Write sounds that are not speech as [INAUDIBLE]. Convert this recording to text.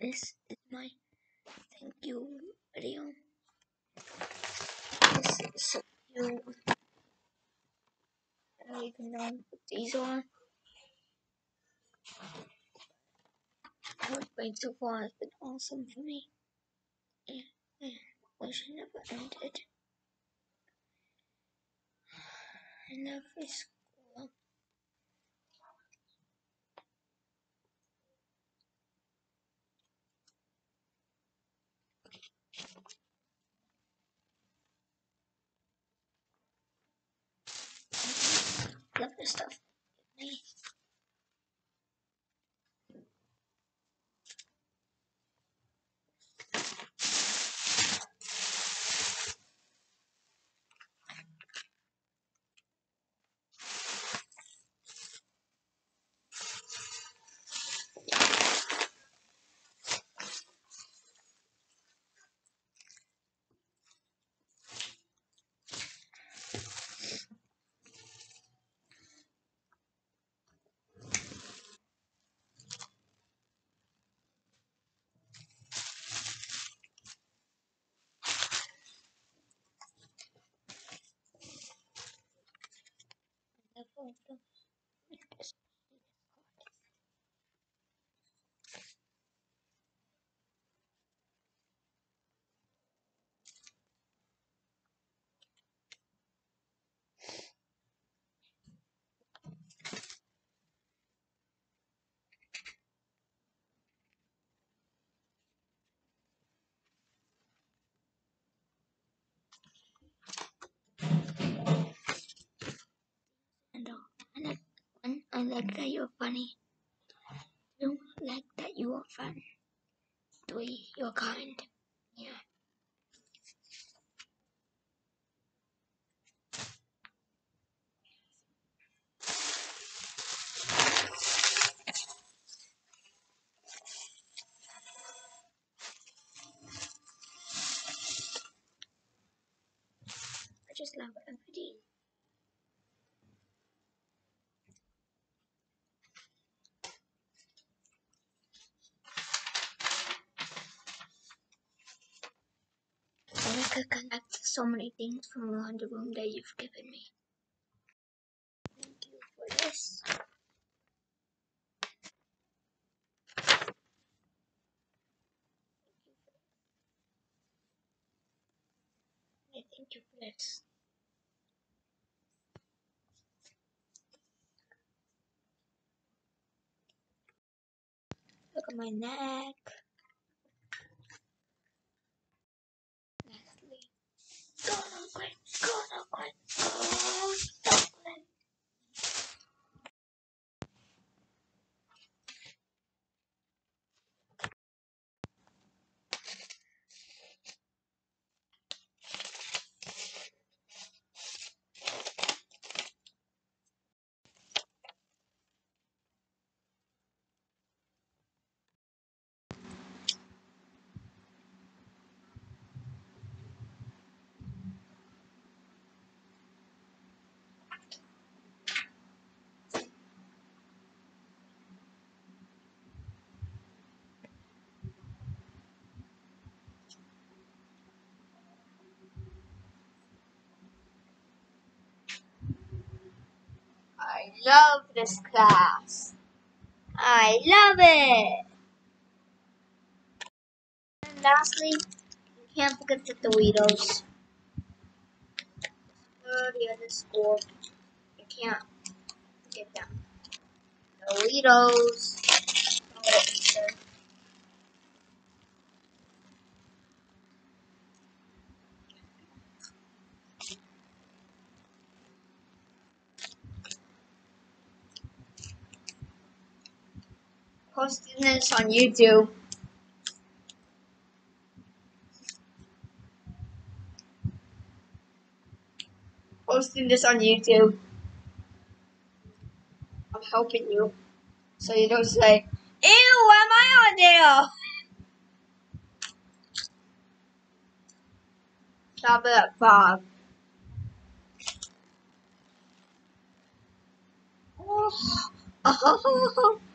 this is my thank you video. This is so cute. I don't even know what these are. What made so far has been awesome for me. And, and wish it never ended. I love stuff. Me. Love all of this. And uh, I like like that you're funny. Two, like that you are fun. Three, you're kind. Yeah. I just love everything. And I could connect so many things from around the room that you've given me. Thank you for this. Thank you for this. Look at my neck. ください。Love this class. I love it. And lastly, you can't forget the Doritos. Uh, the school. You can't forget them. Doritos. Posting this on YouTube. Posting this on YouTube. I'm helping you. So you don't say, Ew, am I on there? Stop it five. Oh. [LAUGHS]